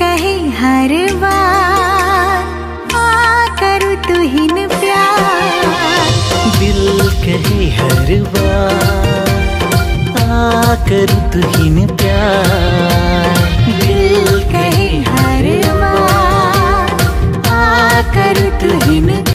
कहे हर बार हाँ करूँ तुहिन प्यार। दिल कहे हर बार आ करूँ तुहिन प्यार। दिल कहे हर बार आ करूँ तुहिन प्यार